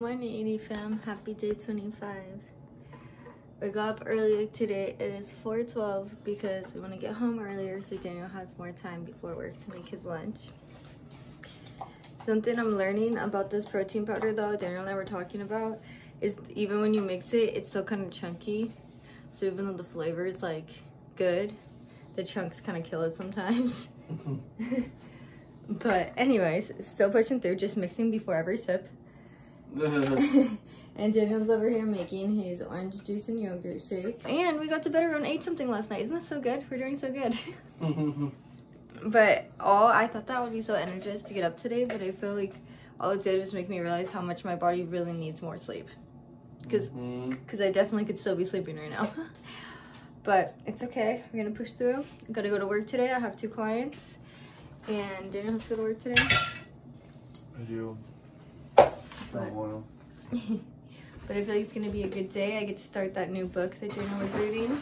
180 fam, happy day 25. We got up earlier today. It is 4:12 because we want to get home earlier so Daniel has more time before work to make his lunch. Something I'm learning about this protein powder though, Daniel and I were talking about, is even when you mix it, it's still kind of chunky. So even though the flavor is like good, the chunks kind of kill it sometimes. Mm-hmm. but anyways, still pushing through, just mixing before every sip. and Daniel's over here making his orange juice and yogurt shake. And we got to bed around 8 something last night. Isn't that so good? We're doing so good. but all, I thought that would be so energized to get up today, but I feel like all it did was make me realize how much my body really needs more sleep. Because Mhm. cause I definitely could still be sleeping right now. but it's okay. We're going to push through. Gotta go to work today. I have two clients. And Daniel has to go to work today. I do. But- Oh. But I feel like it's gonna be a good day. I get to start that new book that Daniel was reading.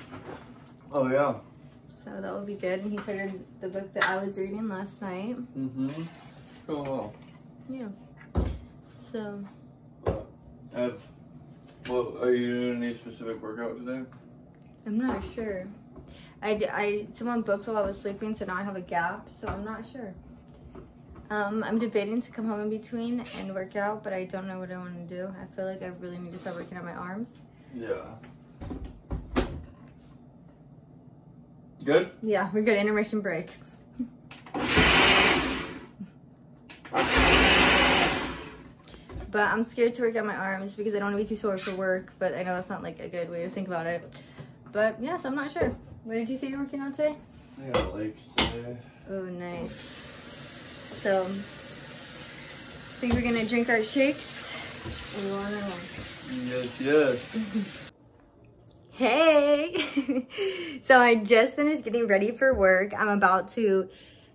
oh yeah. So that will be good. And he started the book that I was reading last night. Mm-hmm. Going well. Yeah. So Have, well, are you doing any specific workout today? I'm not sure. I, I, someone booked while I was sleeping, so now I have a gap. So I'm not sure. Um, I'm debating to come home in between and work out, but I don't know what I want to do. I feel like I really need to start working on my arms. Yeah. Good? Yeah, we're good. Intermission break. but I'm scared to work out my arms because I don't want to be too sore for work. But I know that's not like a good way to think about it. But yes, I'm not sure. What did you say you're working on today? I got lakes today. Oh, nice. So, I think we're gonna drink our shakes and go on our way. Yes, yes. Hey! so I just finished getting ready for work. I'm about to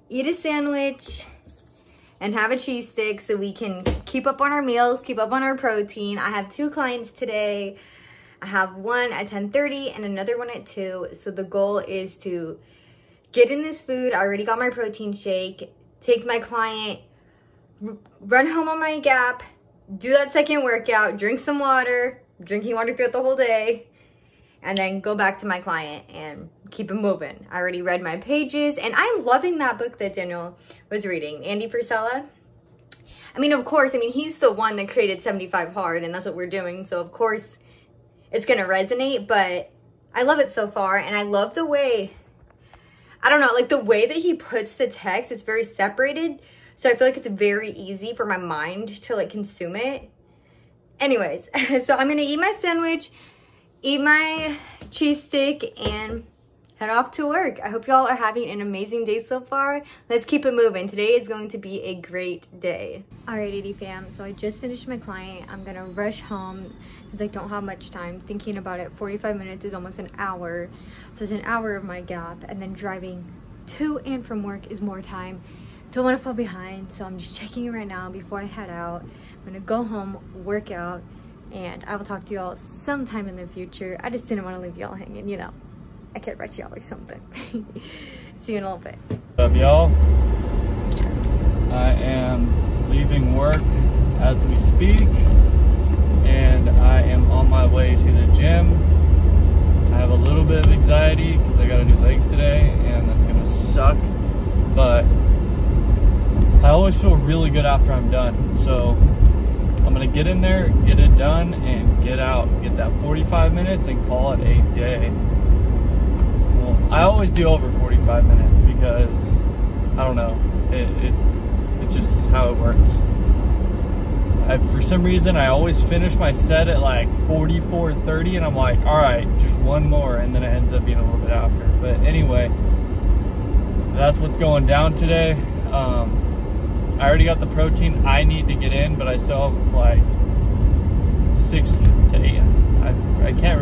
eat a sandwich and have a cheese stick so we can keep up on our meals, keep up on our protein. I have two clients today. I have one at 10:30 and another one at 2. So the goal is to get in this food. I already got my protein shake. Take my client run home on my gap, do that second workout, drink some water, drinking water throughout the whole day and then go back to my client and keep it moving. I already read my pages and I'm loving that book that Daniel was reading, Andy Frisella. I mean, of course, I mean, he's the one that created 75 Hard and that's what we're doing. So, of course, it's to resonate, but I love it so far and I love the way, I don't know, like the way that he puts the text, it's very separated. So I feel like it's very easy for my mind to like consume it. Anyways, so I'm to eat my sandwich eat my cheese stick and head off to work. I hope y'all are having an amazing day so far. Let's keep it moving. Today is going to be a great day. Alright, 80 fam. So I just finished my client. I'm gonna rush home since I don't have much time. Thinking about it, 45 minutes is almost an hour. So it's an hour of my gap and then driving to and from work is more time. Don't want to fall behind, so I'm just checking it right now before I head out. I'm gonna go home, work out, and I will talk to y'all sometime in the future. I just didn't want to leave y'all hanging, you know. I could write y'all like something. See you in a little bit. up, y'all? I am leaving work as we speak, and I am on my way to the gym. I have a little bit of anxiety because I got to do legs today, and that's gonna suck. But I always feel really good after I'm done, so I'm gonna get in there, get it done, and get out. Get that 45 minutes and call it a day. I always do over 45 minutes because I don't know. It it, it just is how it works. I, for some reason, I always finish my set at like 44:30, and I'm like, all right, just one more, and then it ends up being a little bit after. But anyway, that's what's going down today. Um, I already got the protein I need to get in, but I still have like six to eight. I,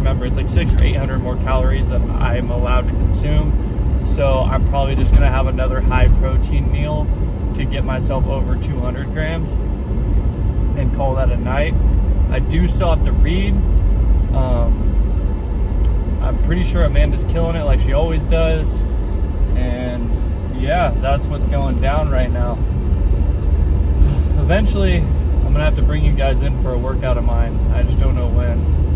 remember. It's like six or eight hundred more calories that I'm allowed to consume. So I'm probably just gonna have another high protein meal to get myself over 200 grams and call that a night. I do still have to read. Um, I'm pretty sure Amanda's killing it like she always does. And yeah, that's what's going down right now. Eventually, I'm gonna have to bring you guys in for a workout of mine. I just don't know when.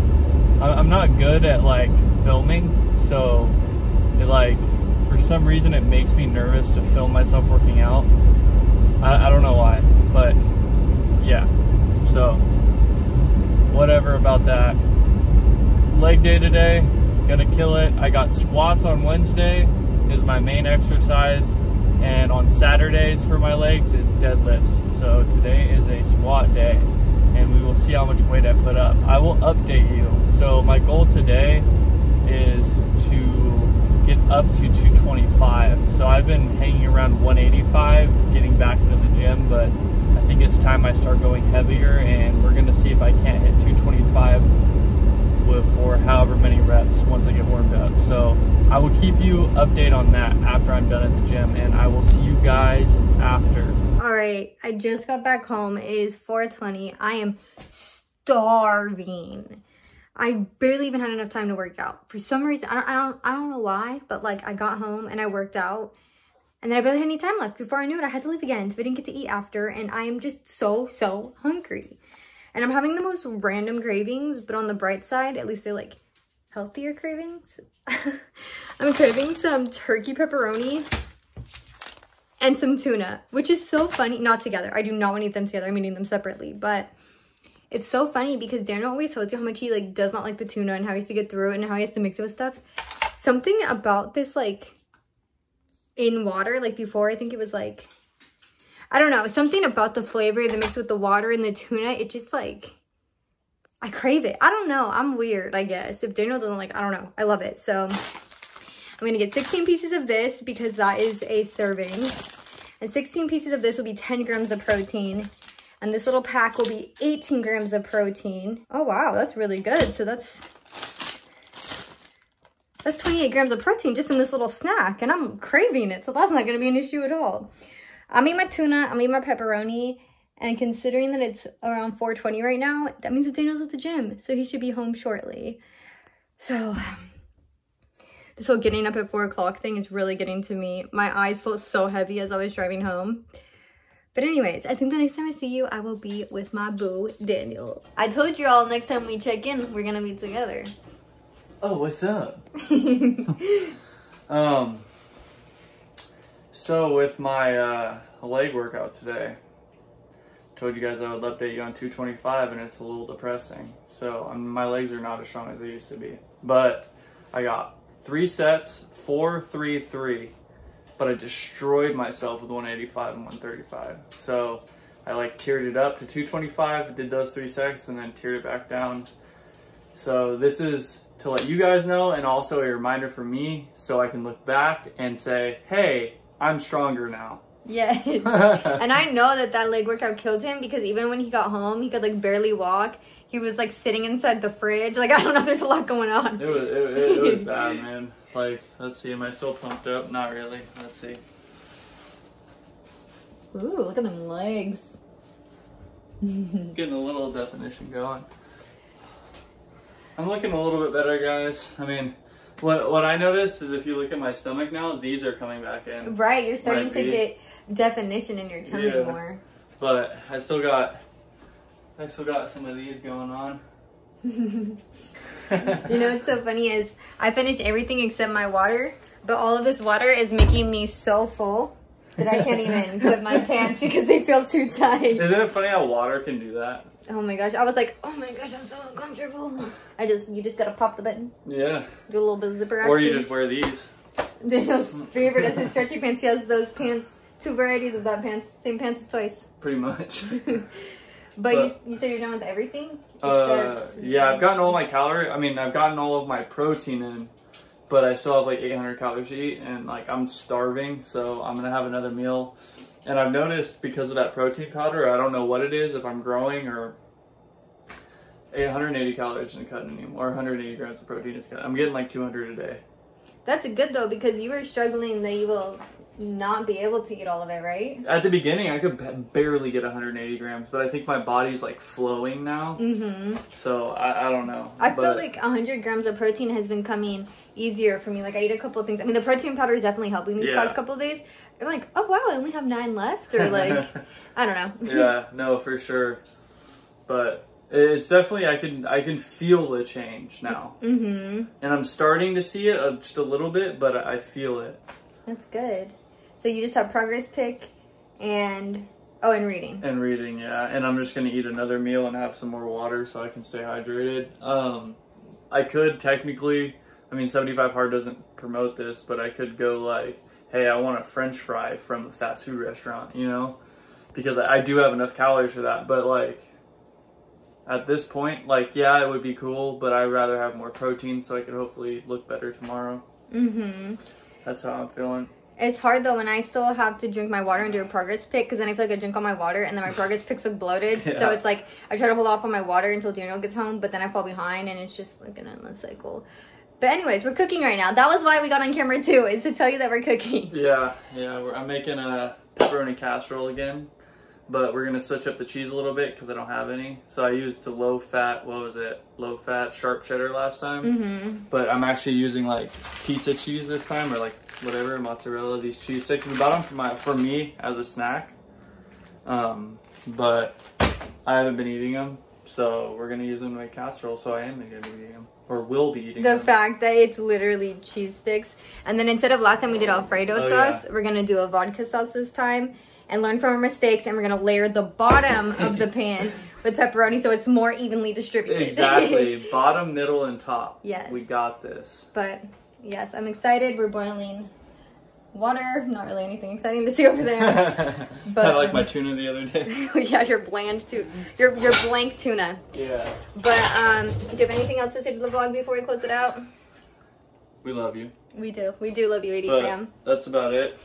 I'm not good at like filming, so it like for some reason it makes me nervous to film myself working out. I, I don't know why, but yeah. So whatever about that. Leg day today, gonna kill it. I got squats on Wednesday is my main exercise, and on Saturdays for my legs it's deadlifts. So today is a squat day, and we will see how much weight I put up. I will update you. So my goal today is to get up to 225. So I've been hanging around 185, getting back into the gym, but I think it's time I start going heavier, and we're gonna see if I can't hit 225 with for however many reps once I get warmed up. So I will keep you update on that after I'm done at the gym, and I will see you guys after. All right, I just got back home. It is 4:20. I am starving. I barely even had enough time to work out. For some reason, I don't, I don't, I don't know why, but like I got home and I worked out, and then I barely had any time left. Before I knew it, I had to leave again, so I didn't get to eat after, and I am just so so hungry. And I'm having the most random cravings, but on the bright side, at least they're like healthier cravings. I'm craving some turkey pepperoni and some tuna, which is so funny. Not together. I do not want to eat them together. I'm eating them separately. But it's so funny because Daniel always tells you how much he like does not like the tuna and how he has to get through it and how he has to mix it with stuff. Something about this like in water, like before, I think it was like I don't know, something about the flavor, the mix with the water and the tuna, it just like I crave it. I don't know. I'm weird, I guess. If Daniel doesn't like, I don't know. I love it. So I'm going to get 16 pieces of this because that is a serving. And 16 pieces of this will be 10 grams of protein. And this little pack will be 18 grams of protein. Oh, wow. That's really good. So that's... That's 28 grams of protein just in this little snack. And I'm craving it. So that's not going to be an issue at all. I'll eat my tuna. I'll eat my pepperoni. And considering that it's around 420 right now, that means that Daniel's at the gym. So he should be home shortly. So this whole getting up at 4 o'clock thing is really getting to me. My eyes felt so heavy as I was driving home. But anyways, I think the next time I see you, I will be with my boo, Daniel. I told you all next time we check in, we're going to be together. Oh, what's up? Um. So with my uh, leg workout today, told you guys I would update you on 225, and it's a little depressing. So um, my legs are not as strong as they used to be. But I got three sets, four, three, three. But I destroyed myself with 185 and 135. So I like tiered it up to 225, did those three sets, and then tiered it back down. So this is to let you guys know, and also a reminder for me, so I can look back and say, "Hey, I'm stronger now." Yes. and I know that that leg workout killed him because even when he got home, he could like barely walk. He was like sitting inside the fridge. Like, I don't know, there's a lot going on. It was it, it, it was bad, man. Like, let's see, am I still pumped up? Not really. Let's see. Ooh, look at them legs. Getting a little definition going. I'm looking a little bit better, guys. I mean, what what I noticed is if you look at my stomach now, these are coming back in. Right, you're starting to get definition in your tummy Yeah. more. But I still got I still got some of these going on. You know what's so funny is I finished everything except my water, but all of this water is making me so full that I can't even put my pants because they feel too tight. Isn't it funny how water can do that? Oh my gosh, I was like, oh my gosh, I'm so uncomfortable. I just, you just gotta pop the button, Yeah. do a little bit of zipper action. Or you just wear these. Daniel's favorite is his stretchy pants. He has those pants, two varieties of that pants, same pants twice. Pretty much. But, you, But- you said you're done with everything? Uh, yeah, I've gotten all my calorie. I mean, I've gotten all of my protein in, but I still have like 800 calories to eat, and like I'm starving, so I'm gonna have another meal. And I've noticed because of that protein powder, I don't know what it is, if I'm growing or 880 calories isn't cutting anymore, or 180 grams of protein is cutting. I'm getting like 200 a day. That's good though because you were struggling that you will not be able to eat all of it, right? At the beginning, I could barely get 180 grams, but I think my body's like flowing now, Mm-hmm. so I, I don't know. I feel like 100 grams of protein has been coming easier for me. Like I eat a couple of things. I mean, the protein powder is definitely helping me these Yeah. past couple of days. I'm like, oh wow, I only have nine left, or like, I don't know. yeah, no, for sure. but it's definitely I can I can feel the change now, Mm-hmm. and I'm starting to see it just a little bit, but I feel it. That's good. So you just have progress pic and oh, and reading. And reading, yeah. And I'm just gonna eat another meal and have some more water so I can stay hydrated. Um, I could technically, I mean, 75 hard doesn't promote this, but I could go like, hey, I want a French fry from a fast food restaurant, you know, because I, I do have enough calories for that. But like, at this point, like, yeah, it would be cool, but I'd rather have more protein so I could hopefully look better tomorrow. Mm-hmm. That's how I'm feeling. It's hard though when I still have to drink my water and do a progress pic because then I feel like I drink all my water and then my progress pics look bloated. So it's like I try to hold off on my water until Daniel gets home, but then I fall behind and it's just like an endless cycle. But anyways, we're cooking right now. That was why we got on camera too, is to tell you that we're cooking. Yeah, yeah. We're, I'm making a pepperoni casserole again, but we're gonna switch up the cheese a little bit because I don't have any. So I used the low fat. What was it? Low fat sharp cheddar last time. Mm-hmm. But I'm actually using like pizza cheese this time, or like whatever mozzarella. These cheese sticks. We bought them for my for me as a snack. Um, but I haven't been eating them, so we're gonna use them to make casserole. So I am gonna be eating them, or will be eating them. The them. fact that it's literally cheese sticks. And then instead of last time we did Alfredo Oh, sauce, yeah. we're gonna do a vodka sauce this time and learn from our mistakes and we're gonna layer the bottom of the pan with pepperoni so it's more evenly distributed. exactly. Bottom, middle, and top. Yes. We got this. But yes, I'm excited. We're boiling water. Not really anything exciting to see over there. kind of like my tuna the other day. yeah, your bland tuna. Your your blank tuna. Yeah. But um, do you have anything else to say to the vlog before we close it out? We love you. We do. We do love you, AD But fam. that's about it.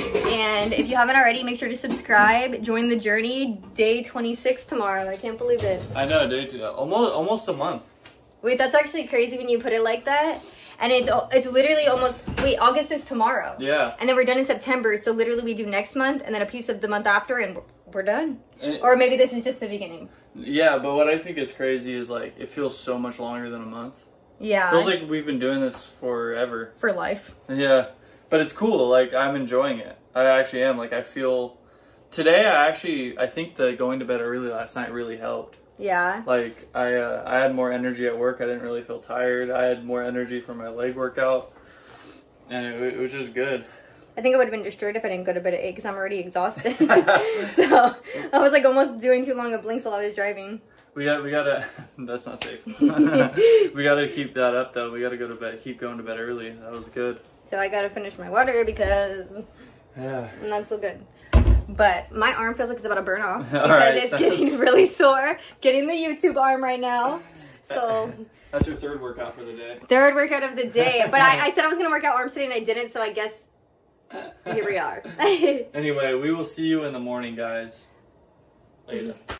And if you haven't already, make sure to subscribe. Join the journey. Day 26 tomorrow. I can't believe it. I know, day two. Almost, almost a month. Wait, that's actually crazy when you put it like that. And it's it's literally almost wait. August is tomorrow. Yeah. And then we're done in September. So literally, we do next month, and then a piece of the month after, and we're done. And- Or maybe this is just the beginning. yeah, but what I think is crazy is like it feels so much longer than a month. Yeah. feels like we've been doing this forever. for life. Yeah, but it's cool. Like I'm enjoying it. I actually am. Like I feel. Today, I actually I think the going to bed early last night really helped. Yeah. Like I uh, I had more energy at work. I didn't really feel tired. I had more energy for my leg workout, and it, it was just good. I think I would have been destroyed if I didn't go to bed at eight because I'm already exhausted. so I was like almost doing too long of blinks while I was driving. We got we gotta. That's not safe. we gotta keep that up though. We gotta go to bed. Keep going to bed early. That was good. So I gotta finish my water because Yeah. I'm not so good. But my arm feels like it's about to burn off because Alright, it's sounds- getting really sore. Getting the YouTube arm right now. So That's your third workout for the day. third workout of the day. But I, I said I was gonna work out arms today and I didn't. So I guess here we are. Anyway, we will see you in the morning, guys. Later.